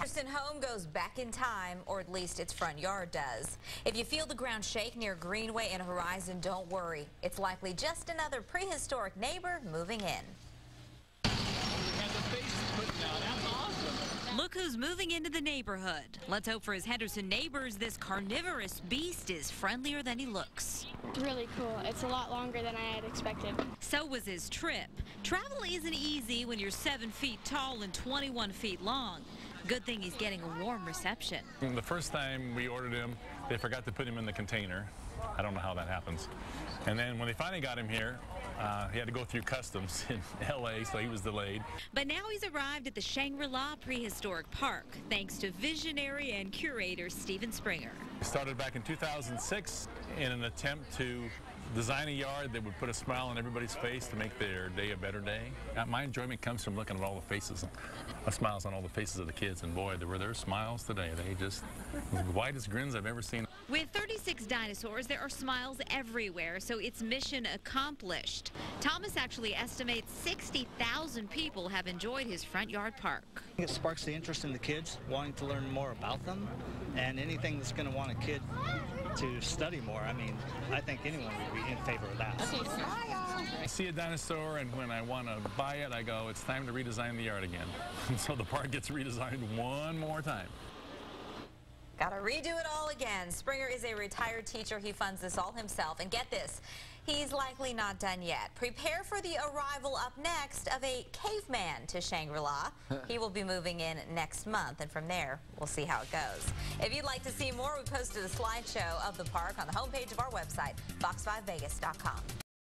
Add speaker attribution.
Speaker 1: Henderson home goes back in time, or at least its front yard does. If you feel the ground shake near Greenway and Horizon, don't worry. It's likely just another prehistoric neighbor moving in.
Speaker 2: Look who's moving into the neighborhood. Let's hope for his Henderson neighbors this carnivorous beast is friendlier than he looks.
Speaker 3: It's really cool. It's a lot longer than I had expected.
Speaker 2: So was his trip. Travel isn't easy when you're 7 feet tall and 21 feet long. Good thing he's getting a warm reception.
Speaker 4: The first time we ordered him, they forgot to put him in the container. I don't know how that happens. And then when they finally got him here, uh, he had to go through customs in L.A., so he was delayed.
Speaker 2: But now he's arrived at the Shangri-La Prehistoric Park, thanks to visionary and curator Steven Springer.
Speaker 4: It started back in 2006 in an attempt to design a yard that would put a smile on everybody's face to make their day a better day. Uh, my enjoyment comes from looking at all the faces, the smiles on all the faces of the kids, and boy, there were their smiles today. They just, the widest grins I've ever seen.
Speaker 2: With 36 dinosaurs, there are smiles everywhere, so it's mission accomplished. Thomas actually estimates 60,000 people have enjoyed his front yard park.
Speaker 5: It sparks the interest in the kids, wanting to learn more about them, and anything that's going to want a kid to study more. I mean, I think anyone would be in favor of that.
Speaker 4: I see a dinosaur, and when I want to buy it, I go, it's time to redesign the yard again. And so the park gets redesigned one more time.
Speaker 1: Gotta redo it all again. Springer is a retired teacher. He funds this all himself. And get this, he's likely not done yet. Prepare for the arrival up next of a caveman to Shangri-La. he will be moving in next month, and from there, we'll see how it goes. If you'd like to see more, we posted a slideshow of the park on the homepage of our website, fox5vegas.com.